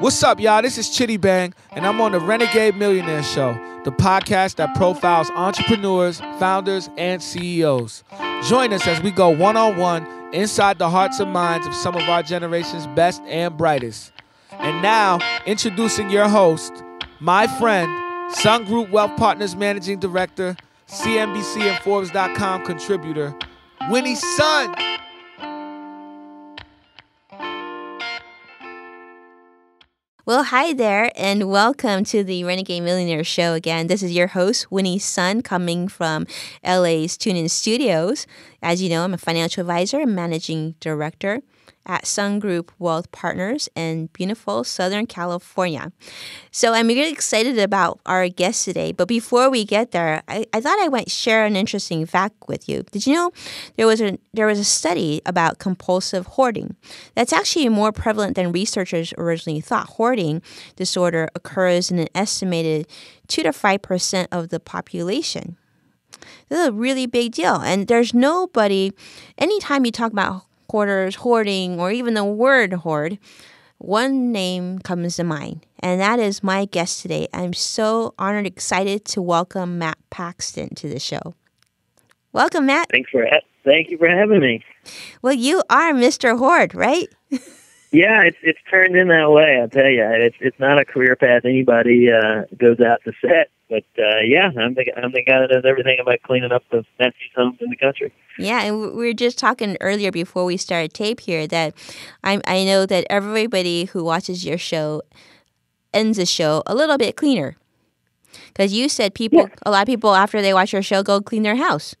What's up, y'all? This is Chitty Bang, and I'm on the Renegade Millionaire Show, the podcast that profiles entrepreneurs, founders, and CEOs. Join us as we go one on one inside the hearts and minds of some of our generation's best and brightest. And now, introducing your host, my friend, Sun Group Wealth Partners Managing Director, CNBC and Forbes.com contributor, Winnie Sun. Well, hi there, and welcome to the Renegade Millionaire Show again. This is your host, Winnie Sun, coming from LA's TuneIn Studios. As you know, I'm a financial advisor and managing director at Sun Group Wealth Partners in beautiful Southern California. So I'm really excited about our guest today. But before we get there, I, I thought I might share an interesting fact with you. Did you know there was a there was a study about compulsive hoarding that's actually more prevalent than researchers originally thought. Hoarding disorder occurs in an estimated two to five percent of the population. This is a really big deal. And there's nobody, anytime you talk about hoarders, hoarding, or even the word hoard, one name comes to mind, and that is my guest today. I'm so honored, excited to welcome Matt Paxton to the show. Welcome, Matt. Thanks for thank you for having me. Well, you are Mr. Hoard, right? yeah, it's it's turned in that way. I tell you, it's it's not a career path anybody uh, goes out to set. But uh, yeah, I'm the I'm the guy that does everything about cleaning up the nastiest homes in the country. Yeah, and we were just talking earlier before we started tape here that I I know that everybody who watches your show ends the show a little bit cleaner. Because you said people, yeah. a lot of people after they watch your show go clean their house.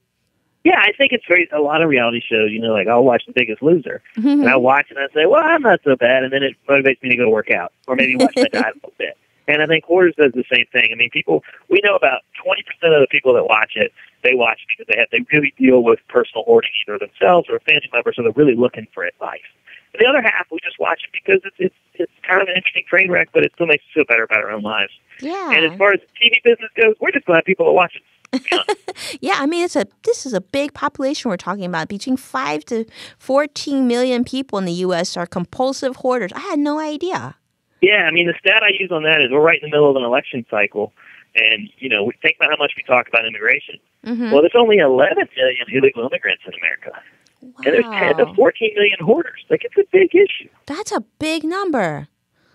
Yeah, I think it's very a lot of reality shows. You know, like I'll watch The Biggest Loser, mm-hmm. and I watch and I say, "Well, I'm not so bad," and then it motivates me to go work out or maybe watch my diet a little bit. And I think Hoarders does the same thing. I mean, people we know about 20% of the people that watch it, they watch because they have they really deal with personal hoarding either themselves or a family member, so they're really looking for advice. And the other half, we just watch it because it's it's it's kind of an interesting train wreck, but it still makes us feel better about our own lives. Yeah. And as far as TV business goes, we're just glad people are watching. yeah, I mean it's a this is a big population we're talking about. Between five to fourteen million people in the U.S. are compulsive hoarders. I had no idea. Yeah, I mean the stat I use on that is we're right in the middle of an election cycle, and you know we think about how much we talk about immigration. Mm-hmm. Well, there's only 11 million illegal immigrants in America, wow. and there's 10 to 14 million hoarders. Like it's a big issue. That's a big number.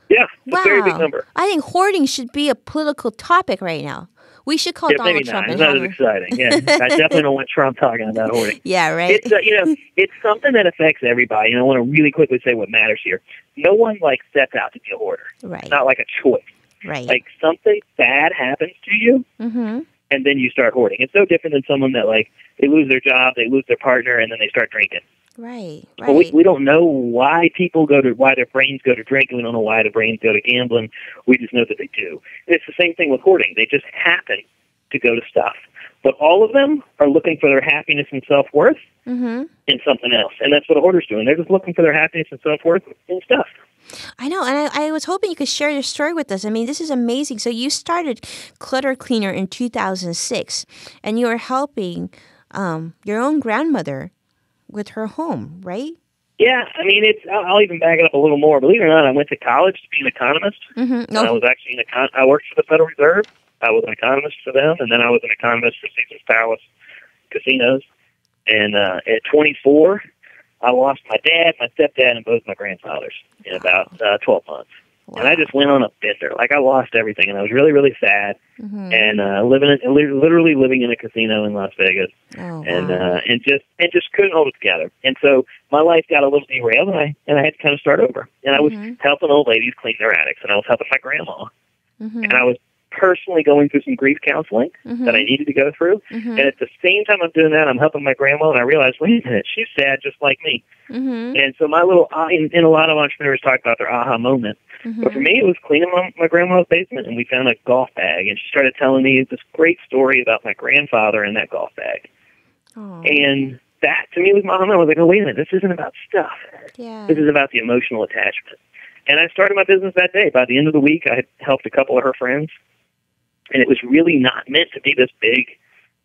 Yeah, wow. a very big number. I think hoarding should be a political topic right now. We should call yeah, Donald Trump. Not. It's not as exciting. Yeah, I definitely don't want Trump talking about hoarding. Yeah, right. It's uh, you know, it's something that affects everybody. And I want to really quickly say what matters here. No one like sets out to be a hoarder. Right. It's not like a choice. Right. Like something bad happens to you, mm-hmm. and then you start hoarding. It's no different than someone that like they lose their job, they lose their partner, and then they start drinking. Right, right. But we, we don't know why people go to, why their brains go to drinking. We don't know why their brains go to gambling. We just know that they do. And it's the same thing with hoarding. They just happen to go to stuff. But all of them are looking for their happiness and self worth mm-hmm. in something else. And that's what a hoarder's doing. They're just looking for their happiness and self worth in stuff. I know, and I, I, was hoping you could share your story with us. I mean, this is amazing. So you started Clutter Cleaner in 2006, and you were helping um, your own grandmother with her home, right? Yeah, I mean, it's. I'll even back it up a little more. Believe it or not, I went to college to be an economist. Mm-hmm. No. I was actually an econ. I worked for the Federal Reserve. I was an economist for them, and then I was an economist for Caesar's Palace Casinos. And uh, at 24, I lost my dad, my stepdad, and both my grandfathers in about uh, 12 months. Wow. And I just went on a bender. Like I lost everything, and I was really, really sad. Mm-hmm. And uh, living, in, literally living in a casino in Las Vegas, oh, and wow. uh, and just and just couldn't hold it together. And so my life got a little derailed, and I and I had to kind of start over. And I was mm-hmm. helping old ladies clean their attics, and I was helping my grandma, mm-hmm. and I was personally going through some grief counseling mm-hmm. that I needed to go through. Mm-hmm. And at the same time I'm doing that, I'm helping my grandma, and I realized, wait a minute, she's sad just like me. Mm-hmm. And so my little, uh, and, and a lot of entrepreneurs talk about their aha moment. Mm-hmm. But for me, it was cleaning my, my grandma's basement, and we found a golf bag, and she started telling me this great story about my grandfather and that golf bag. Aww. And that, to me, was my aha moment. I was like, oh, wait a minute, this isn't about stuff. Yeah. This is about the emotional attachment. And I started my business that day. By the end of the week, I had helped a couple of her friends and it was really not meant to be this big.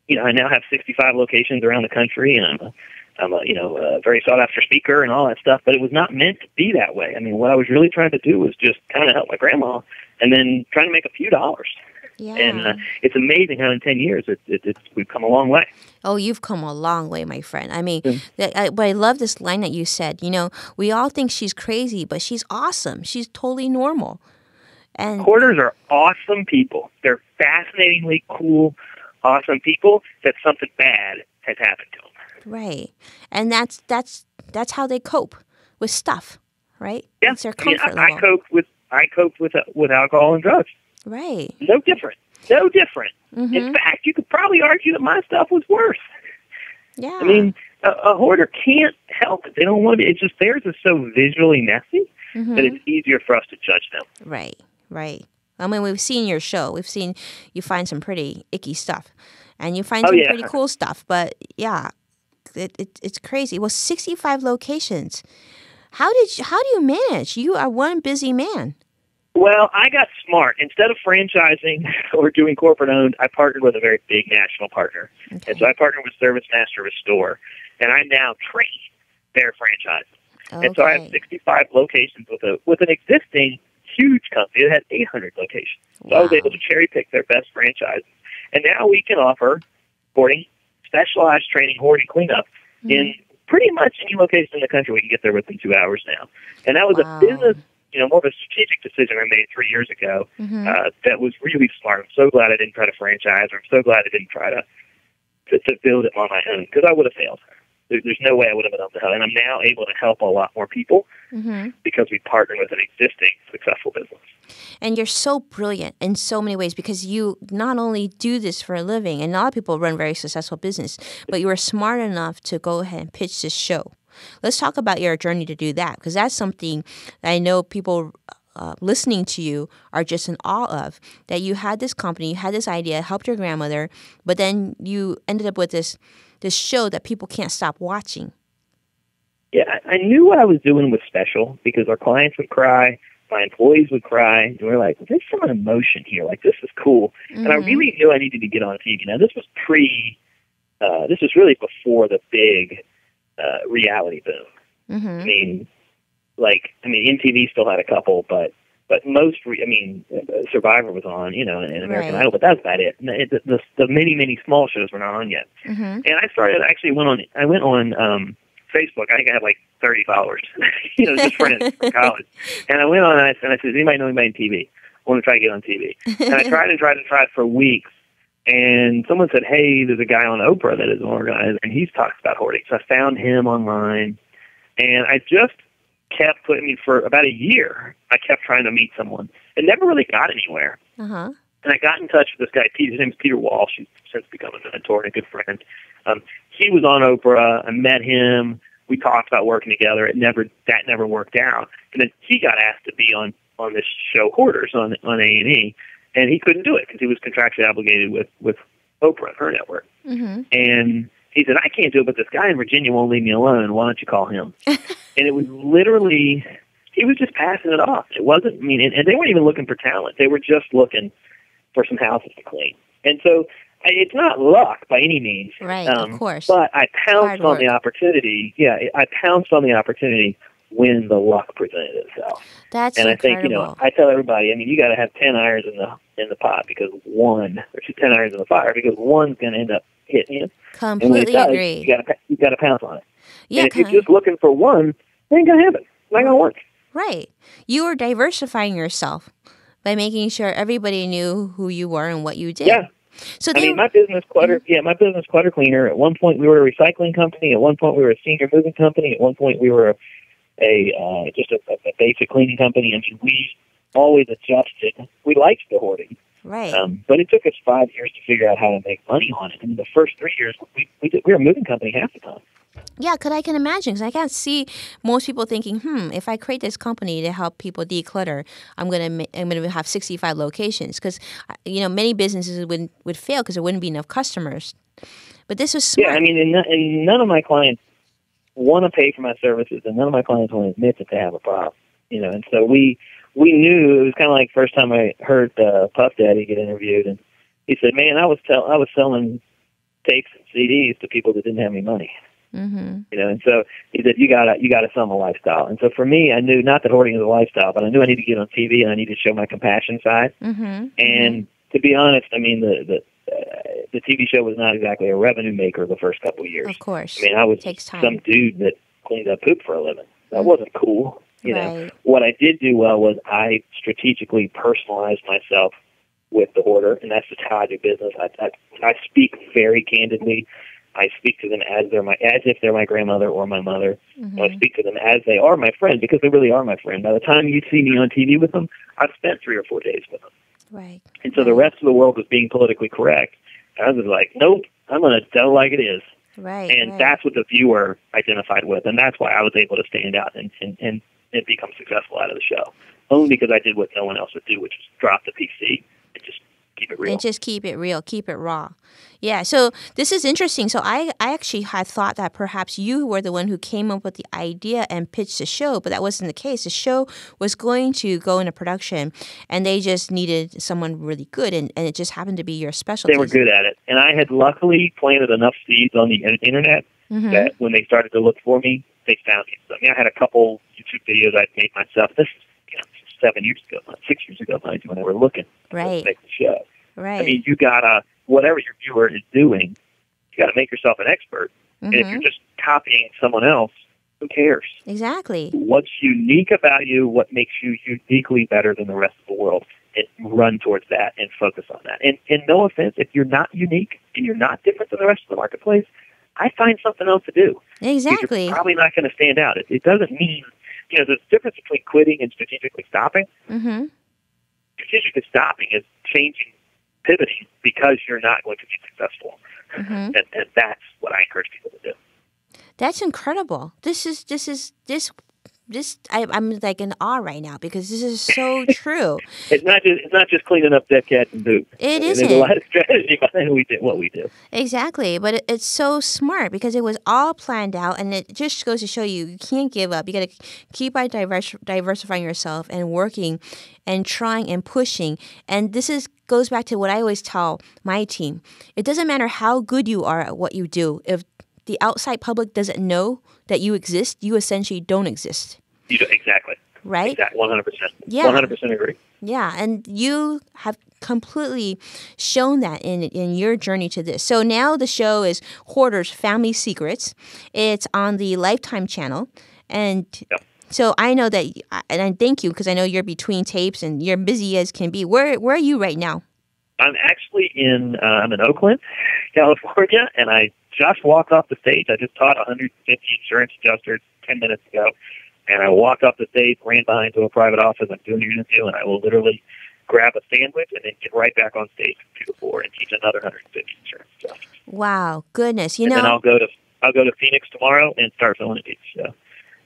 You know, I now have 65 locations around the country, and I'm a, I'm a you know a very sought after speaker and all that stuff, but it was not meant to be that way. I mean, what I was really trying to do was just kind of help my grandma, and then trying to make a few dollars. Yeah. And uh, it's amazing how in ten years it, it, it's we've come a long way. Oh, you've come a long way, my friend. I mean, th- I, but I love this line that you said. You know, we all think she's crazy, but she's awesome. She's totally normal. And Hoarders are awesome people. They're fascinatingly cool, awesome people that something bad has happened to them. right, and that's that's that's how they cope with stuff, right? Yeah, It's their I mean, comfort I, I level. coped with I cope with uh, with alcohol and drugs. right. No different. No different. Mm-hmm. In fact, you could probably argue that my stuff was worse. Yeah. I mean, a, a hoarder can't help it. They don't want it. It's just theirs is so visually messy Mm-hmm. that it's easier for us to judge them. Right, right. I mean, we've seen your show. We've seen you find some pretty icky stuff, and you find Oh, some yeah. pretty cool stuff. But yeah, it, it it's crazy. Well, sixty five locations. How did you, how do you manage? You are one busy man. Well, I got smart. Instead of franchising or doing corporate owned, I partnered with a very big national partner. Okay. And so I partnered with ServiceMaster Restore, and I now train their franchise. And so I have 65 locations with a with an existing huge company that had 800 locations. So I was able to cherry pick their best franchises. And now we can offer hoarding, specialized training, hoarding cleanup Mm-hmm. in pretty much any location in the country. We can get there within two hours now. And that was Wow. a business, you know, more of a strategic decision I made three years ago Mhm. uh, that was really smart. I'm so glad I didn't try to franchise, or I'm so glad I didn't try to to, to build it on my own because I would have failed. There, there's no way I would have been able to help. And I'm now able to help a lot more people Mhm. because we partnered with an existing successful business. And you're so brilliant in so many ways because you not only do this for a living, and a lot of people run very successful business, but you were smart enough to go ahead and pitch this show. Let's talk about your journey to do that because that's something that I know people uh, listening to you are just in awe of. That you had this company, you had this idea, helped your grandmother, but then you ended up with this this show that people can't stop watching. Yeah, I, I knew what I was doing was special because our clients would cry, my employees would cry, and we are like, "There's some emotion here. Like this is cool." And I Mhm. really knew I needed to get on TV. Now this was pre, uh, this was really before the big uh, reality boom. I hmm mean, like, I mean, MTV still had a couple, but but most, re- I mean, Survivor was on, you know, and, American Right. Idol, but that's about it. It- The, the the many many small shows were not on yet. hmm And I started actually went on I went on um Facebook. I think I had like thirty followers, you know, just friends from college. And I went on and I, and I said, "Does anybody know anybody in TV? I want to try to get on TV." And I tried and tried and tried for weeks. And someone said, "Hey, there's a guy on Oprah that is organized, and he's talks about hoarding." So I found him online, and I just kept putting me for about a year. I kept trying to meet someone, and never really got anywhere. Uh huh. And I got in touch with this guy. His name's Peter Walsh. He's since become a mentor and a good friend. Um, he was on Oprah. I met him. We talked about working together. It never that never worked out. And then he got asked to be on on this show Hoarders on on A and E, and he couldn't do it because he was contractually obligated with with Oprah, her network. hmm And he said, I can't do it, but this guy in Virginia won't leave me alone. Why don't you call him? and it was literally, he was just passing it off. It wasn't, I mean, and, and they weren't even looking for talent. They were just looking for some houses to clean. And so I- it's not luck by any means. Right, Um, of course. But I pounced on the opportunity. Yeah, I pounced on the opportunity when the luck presented itself. That's and I think, you know, I tell everybody, I mean, you got to have 10 irons in the in the pot because one, or 10 irons in the fire because one's going to end up hitting you. And it Completely does, agree. you got to you got to pounce on it. yeah, and if you're just looking for one, it ain't gonna happen. It's not gonna work. right. You were diversifying yourself by making sure everybody knew who you were and what you did. Yeah. So I mean, my business clutter. Yeah, my business clutter cleaner. At one point, we were a recycling company. At one point, we were a senior moving company. At one point, we were a uh, just a, a basic cleaning company. I mean, we always adjusted. We liked the hoarding, right. um, but it took us five years to figure out how to make money on it. And the first three years, we we, did, we were a moving company half the time. Yeah, because I can imagine. Because I can't see most people thinking, "Hmm, if I create this company to help people declutter, I'm gonna I'm gonna have 65 locations." Because you know many businesses would would fail because there wouldn't be enough customers. But this was smart. Yeah, I mean, and, no- and none of my clients want to pay for my services, and none of my clients want to admit that they have a problem. You know, and so we we knew it was kind of like the first time I heard uh, Puff Daddy get interviewed, and he said, "Man, I was tell I was selling tapes and CDs to people that didn't have any money." Mm-hmm. You know, and so he said, "You gotta, you gotta sell my lifestyle." And so for me, I knew not that hoarding is a lifestyle, but I knew I needed to get on TV and I needed to show my compassion side. Mm-hmm. And mm-hmm. to be honest, I mean the the uh, the TV show was not exactly a revenue maker the first couple of years. Of course, I mean I was some dude that cleaned up poop for a living. That wasn't cool. You right. know, what I did do well was I strategically personalized myself with the order, and that's just how I do business. I, I, I speak very candidly. I speak to them as they're my as if they're my grandmother or my mother. Mm-hmm. I speak to them as they are my friend because they really are my friend. By the time you see me on TV with them, I've spent three or four days with them. Right. And so the rest of the world was being politically correct. I was like, nope, I'm going to tell like it is. Right. And right. that's what the viewer identified with, and that's why I was able to stand out and and and, and become successful out of the show. Only because I did what no one else would do, which is drop the PC and just keep it real. And just keep it real, keep it raw. Yeah, so this is interesting. So I, I actually had thought that perhaps you were the one who came up with the idea and pitched the show, but that wasn't the case. The show was going to go into production, and they just needed someone really good, and, and it just happened to be your specialty. They were good at it, and I had luckily planted enough seeds on the internet mm-hmm. that when they started to look for me, they found me. So, I mean, I had a couple YouTube videos I'd made myself. This is you know seven years ago, six years ago, mind you, when they were looking right. to make the show. Right. I mean, you gotta whatever your viewer is doing, you gotta make yourself an expert. Mm-hmm. And if you're mm-hmm. just copying someone else, who cares? Exactly. What's unique about you? What makes you uniquely better than the rest of the world? And run towards that and focus on that. And, and no offense, if you're not unique and you're not different than the rest of the marketplace, I find something else to do. Exactly. You're probably not going to stand out. It, it doesn't mean, you know, there's a difference between quitting and strategically stopping. Mm-hmm. Strategically stopping is changing pivoting because you're not going to be successful. Mm-hmm. And, and that's what I encourage people to do. That's incredible. This is this is this this I, am like in awe right now because this is so true. it's not just it's not just cleaning up dead cats and poop. It isn't. A lot of strategy behind we do, what we do. Exactly, but it, it's so smart because it was all planned out, and it just goes to show you you can't give up. You got to keep on divers- diversifying yourself and working, and trying and pushing. And this is goes back to what I always tell my team. It doesn't matter how good you are at what you do if the outside public doesn't know that you exist, you essentially don't exist. You do, exactly. Right? Exactly. 100%. Yeah. 100% agree. Yeah, and you have completely shown that in in your journey to this. So now the show is Hoarders Family Secrets. It's on the Lifetime channel and yep. So I know that, and I thank you because I know you're between tapes and you're busy as can be. Where Where are you right now? I'm actually in uh, I'm in Oakland, California, and I just walked off the stage. I just taught 150 insurance adjusters 10 minutes ago, and I walked off the stage, ran behind to a private office. I'm doing an interview, and I will literally grab a sandwich and then get right back on stage two to four and teach another 150 insurance adjusters. Wow, goodness! You and know, then I'll go to I'll go to Phoenix tomorrow and start filming a TV show.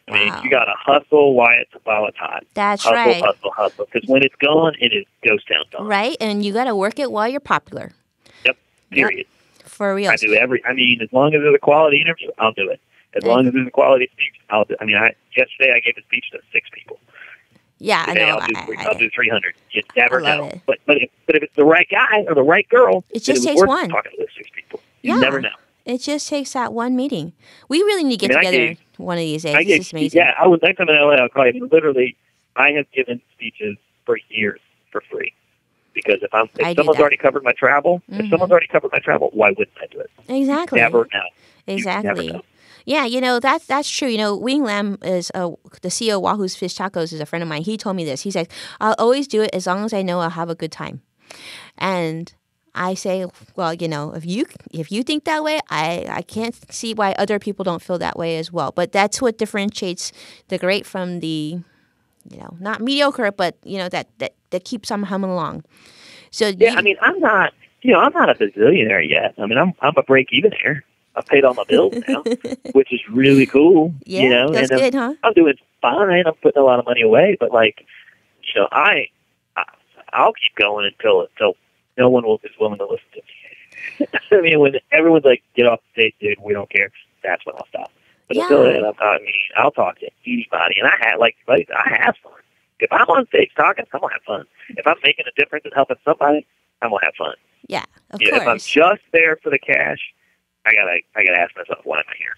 I mean, wow. you got to hustle while it's while it's hot. That's hustle, right. Hustle, hustle, hustle. Because when it's gone, it is ghost town gone. Right, and you got to work it while you're popular. Yep. Period. Yep. For real. I do every. I mean, as long as there's a quality interview, I'll do it. As long as there's a quality speech, I'll do. I mean, I yesterday I gave a speech to six people. Yeah, Today I know. I'll do, I, I'll do 300. You never know. It. But but if, but if it's the right guy or the right girl, it just it takes one. Talking to those six people, you yeah. never know. It just takes that one meeting. We really need to get I mean, together gave, one of these days. I gave, amazing. Yeah, I was next time in LA. I'll call you. Literally, I have given speeches for years for free because if I'm if someone's already covered my travel, mm-hmm. if someone's already covered my travel, why wouldn't I do it? Exactly. Never know. Exactly. You never know. Yeah, you know that's that's true. You know, Wing Lam is uh, the CEO of Wahoo's Fish Tacos is a friend of mine. He told me this. He said, "I'll always do it as long as I know I'll have a good time." And I say, well, you know, if you if you think that way, I I can't see why other people don't feel that way as well. But that's what differentiates the great from the, you know, not mediocre, but you know that that that keeps on humming along. So yeah, you, I mean, I'm not, you know, I'm not a bazillionaire yet. I mean, I'm I'm a break even I've paid all my bills now, which is really cool. Yeah, you know, that's and good, I'm, huh? I'm doing fine. I'm putting a lot of money away, but like, you know, I, I I'll keep going until until no one will, is willing to listen to me. I mean, when everyone's like, "Get off the stage, dude. We don't care," that's when I'll stop. But yeah. until then, I'm. I mean, I'll talk to anybody, and I have like, like I have fun. If I'm on stage talking, I'm gonna have fun. If I'm making a difference and helping somebody, I'm gonna have fun. Yeah, of you course. If I'm just there for the cash, I gotta, I gotta ask myself, why am I here?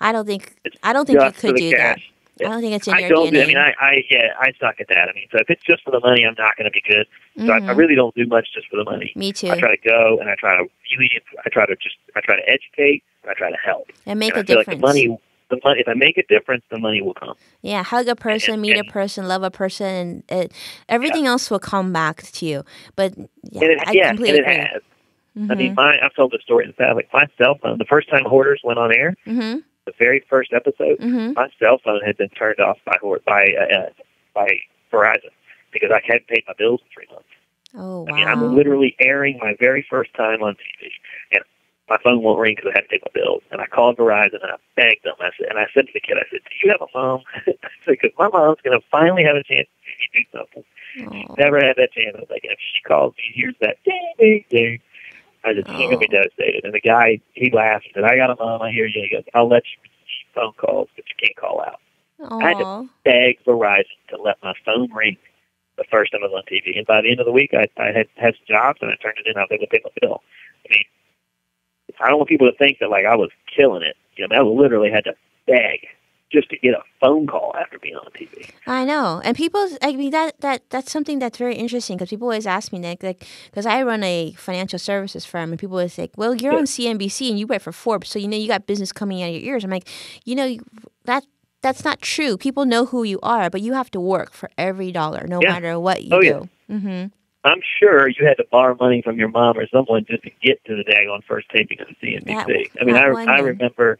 I don't think I don't think you could do cash. that. I don't think it's in I your don't. DNA. I mean, I, I yeah, I suck at that. I mean, so if it's just for the money, I'm not going to be good. So I, I Mhm. really don't do much just for the money. Me too. I try to go and I try to really, I try to just, I try to educate and I try to help. and make and a I feel difference. like the money, the money, if I make a difference, the money will come. Yeah, hug a person, meet a person, love a person, and it, everything else will come back to you. But yeah, and it, I yeah, and completely it agree. has. I mean, Mhm. my, I've told the story in the past. Like my cell phone, the first time Hoarders went on air, Mhm. the very first episode, Mhm. my cell phone had been turned off by by uh, uh, by Verizon because I hadn't paid my bills in three months. Oh wow. I mean, I'm literally airing my very first time on TV, and my phone won't ring because I had to pay my bills. And I called Verizon and I begged them. I said, and I said to the kid, I said, "Do you have a mom?" I said, "Because my mom's going to finally have a chance to do something. Oh. Never had that chance." I was like, "If she calls me, here's that ding ding ding." I said, "She's going to be Oh. devastated." And the guy, he laughed. He said, "I got a mom. I hear you." He goes, "I'll let you receive phone calls, but you can't call out." I had to beg Verizon to let my phone ring the first time I was on TV. And by the end of the week, I, I had had some jobs and I turned it in. I was able to pay my bill. I mean, I don't want people to think that like I was killing it. You know, I literally had to beg just to get a phone call after being on TV. I know, and people. I mean that that that's something that's very interesting because people always ask me like like because I run a financial services firm and people always say, well, you're Yeah. on CNBC and you write for Forbes, so you know you got business coming out of your ears. I'm like, you know you- that. That's not true. People know who you are, but you have to work for every dollar, no Yeah. matter what you Oh, yeah. do. Mm-hmm. I'm sure you had to borrow money from your mom or someone just to get to the daggone first taping of CNBC. That- I mean, I, I remember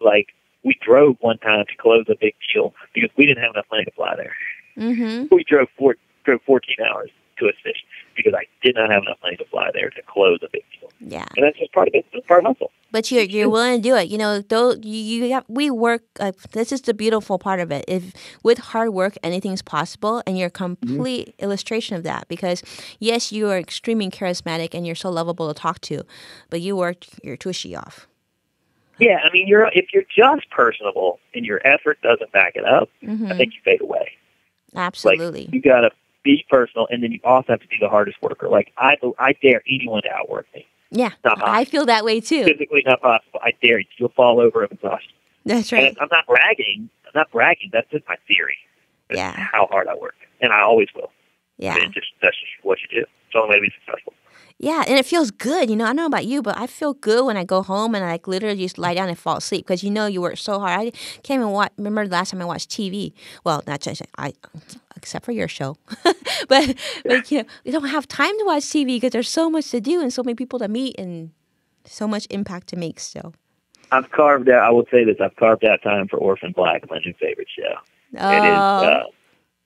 like we drove one time to close a big deal because we didn't have enough money to fly there. Mm-hmm. we drove four, drove 14 hours to a city because I did not have enough money to fly there to close a big deal. Yeah. And that's just part of it. It's part of hustle. But you're you're willing to do it. You know, though you, you have we work. Uh, this is the beautiful part of it. If with hard work anything's possible, and you're a complete illustration of that. Because yes, you are extremely charismatic and you're so lovable to talk to, but you worked your tushy off. Yeah, I mean, you're if you're just personable and your effort doesn't back it up, hmm I think you fade away. Absolutely. Like you got to be personal, and then you also have to be the hardest worker. Like I, I dare anyone to outwork me. yeah. I feel that way too. Physically not possible. I dare you. You'll fall over of exhaustion. That's right. And I'm not bragging. I'm not bragging. That's just my theory. That's Yeah. how hard I work, and I always will. Yeah. And just that's just what you do. It's the only way to be successful. Yeah, and it feels good. You know, I don't know about you, but I feel good when I go home and I like literally just lie down and fall asleep because you know you work so hard. I can't even watch. Remember the last time I watched TV? Well, not just I, except for your show, but but you know we don't have time to watch TV because there's so much to do and so many people to meet and so much impact to make. Still, I've carved out. I will say this: I've carved out time for Orphan Black, my new favorite show. oh, It is uh,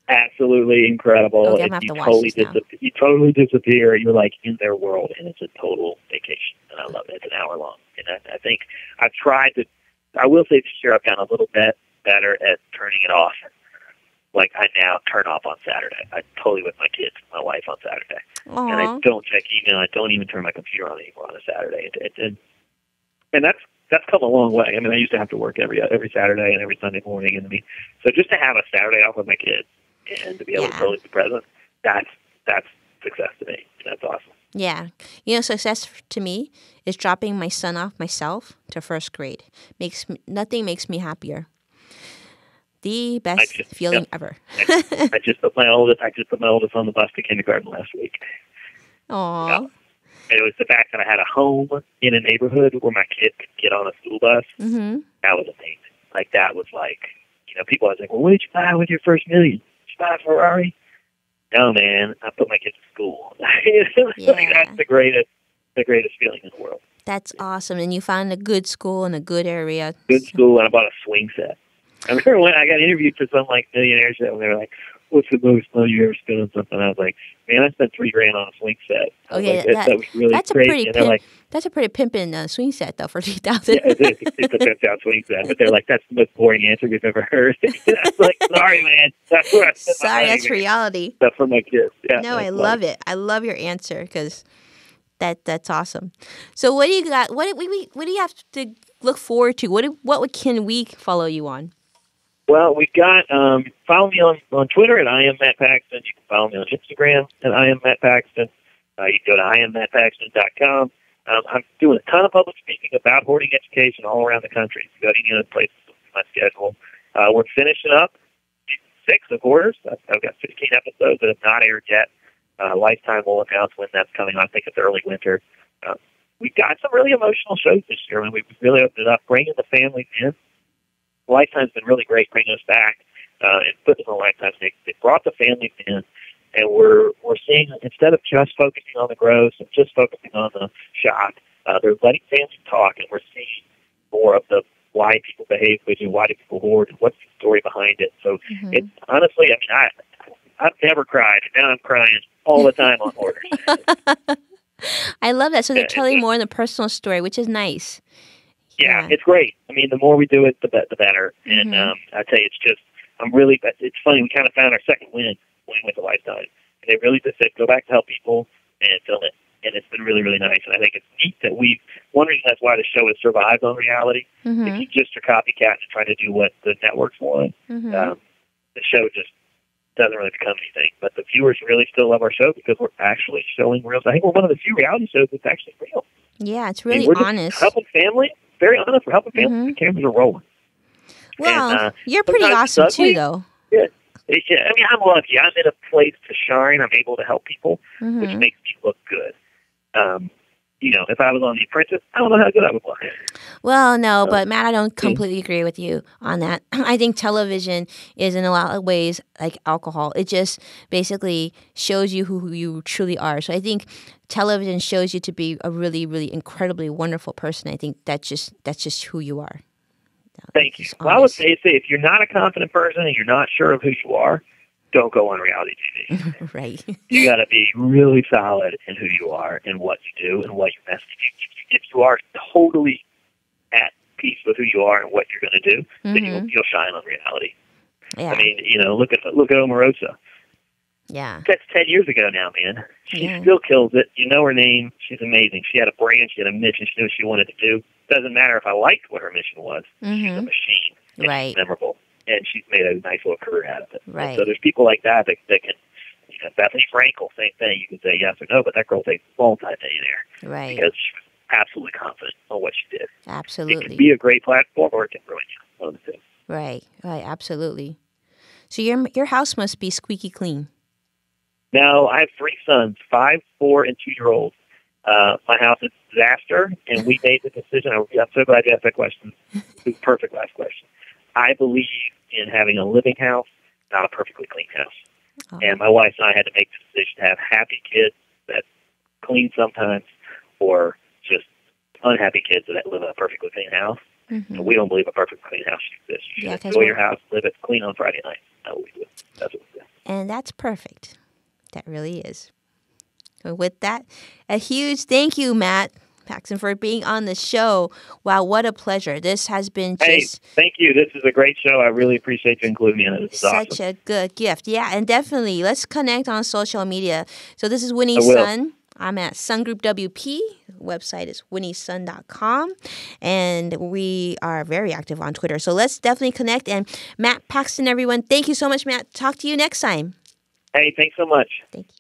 absolutely incredible. Okay, you to totally disap- you totally disappear. You're like in their world, and it's a total vacation. And I love it. It's an hour long, and I, I think I've tried to. I will say this year I've gotten a little bit better at turning it off. Like I now turn off on Saturday. I totally with my kids, my wife on Saturday, and I don't check email. I don't even turn my computer on anymore on a Saturday. And, and, and that's that's come a long way. I mean, I used to have to work every every Saturday and every Sunday morning, and I mean, so just to have a Saturday off with my kids and to be able Yeah. to totally be present, that's that's success to me. That's awesome. Yeah. You know, success to me is dropping my son off myself to first grade. Makes me, nothing makes me happier. The best just- feeling yep. ever. I just put my oldest I just put my oldest on the bus to kindergarten last week. Aw. And it was the fact that I had a home in a neighborhood where my kid could get on a school bus. Mm-hmm. That was amazing. Like that was like, you know, people always like, well, what did you buy with your first million? Did buy a Ferrari? No, man. I put my kids in school. like, that's the greatest, the greatest feeling in the world. That's awesome. And you found a good school in a good area. Good school, and I bought a swing set. I remember when I got interviewed for some like millionaire show, and they were like, "What's the most money you ever spent on something?" I was like, "Man, I spent three grand on a swing set." Okay, like, that, that- that was really that's a pretty and pimp- like, That's a pretty pimpin' uh, swing set, though, for 3000 yeah, it's, it's, it's a pimped out swing set, but they're like, "That's the most boring answer we've ever heard." I was like, "Sorry, man. That's where I spent Sorry, that's reality. Stuff for my kids." Yeah, No, I love funny. it. I love your answer because that that's awesome. So, what do you got? What do we, we what do you have to look forward to? What do, what can we follow you on? Well, we've got um, follow me on on Twitter at I am Matt Paxton. You can follow me on Instagram at I am Matt Paxton. Uh, you can go to I am Matt IamMattPaxton.com. Um, I'm doing a ton of public speaking about hoarding education all around the country. If you go to any other place, my schedule. Uh, we're finishing up six of Hoarders. I've got 15 episodes that have not aired yet. Uh, Lifetime will announce when that's coming. I think it's early winter. Uh, we've got some really emotional shows this year, and we've really opened it up, bringing the families in. Lifetime's been really great bringing us back uh, and putting on Lifetime. They, they brought the families in and we're we're seeing instead of just focusing on the gross and just focusing on the shock, uh, they're letting families talk, and we're seeing more of the why people behave which and why do people hoard, and what's the story behind it. So mm-hmm. it's honestly, I mean, I I've never cried, and now I'm crying all the time on hoarders. I love that. So they're telling more in the personal story, which is nice. Yeah, yeah, it's great. I mean, the more we do it, the, be- the better. And mm-hmm. um, I tell you, it's just I'm really. It's funny. We kind of found our second win when we went to Lifetime. And they really just said, go back to help people and film it. And it's been really, really nice. And I think it's neat that we, one reason that's why the show has survived on reality. Mm-hmm. If you just are copycat and trying to do what the networks want, mm-hmm. um, the show just doesn't really become anything. But the viewers really still love our show because we're actually showing real. I think we're one of the few reality shows that's actually real. Yeah, it's really I mean, honest. helping family, very honest. We're helping family. Mm-hmm. The cameras are rolling. Well, and, uh, you're pretty awesome too, though. Yeah, yeah. I mean, I'm lucky. I'm in a place to shine. I'm able to help people, mm-hmm. which makes me look good. Um, you know, if I was on The Apprentice, I don't know how good I would look. Well, no, but Matt, I don't completely agree with you on that. I think television is in a lot of ways like alcohol. It just basically shows you who you truly are. So I think television shows you to be a really, really incredibly wonderful person. I think that's just that's just who you are. Thank you. Well, I would say, say if you're not a confident person and you're not sure of who you are, don't go on reality TV. right. You got to be really solid in who you are and what you do and what you message. If, if you are totally at peace with who you are and what you're going to do, mm-hmm. then you'll, you'll shine on reality. Yeah. I mean, you know, look at look at Omarosa. Yeah. That's 10 years ago now, man. She yeah. still kills it. You know her name. She's amazing. She had a brand. She had a mission. She knew what she wanted to do. Doesn't matter if I liked what her mission was. Mm-hmm. She's a mm-hmm. machine. Right. Memorable. And she's made a nice little career out of it. Right. So there's people like that that, that can, you know, Bethenny Frankel, same thing. You can say yes or no, but that girl takes a multi-millionaire. Right. Because she was absolutely confident on what she did. Absolutely. It can be a great platform or it can ruin you. One of the two. Right. Right. Absolutely. So your your house must be squeaky clean. Now, I have three sons, five, four, and two year olds. Uh, my house is a disaster, and we made the decision. I'm so glad you asked that question. It's perfect last question. I believe in having a living house, not a perfectly clean house. Oh. And my wife and I had to make the decision to have happy kids that clean sometimes, or just unhappy kids that live in a perfectly clean house. Mm-hmm. we don't believe a perfectly clean house exists. You should yeah, enjoy your house, live it clean on Friday night. That's what we do. That's what we do. And that's perfect. That really is. So with that, a huge thank you, Matt Paxton, for being on the show. Wow, what a pleasure. This has been just. Hey, thank you. This is a great show. I really appreciate you including me in it. Such awesome. a good gift. Yeah, and definitely let's connect on social media. So this is Winnie Sun. I'm at Sun Group WP. Website is winniesun.com. And we are very active on Twitter. So let's definitely connect. And Matt Paxton, everyone, thank you so much, Matt. Talk to you next time. Hey, thanks so much. Thank you.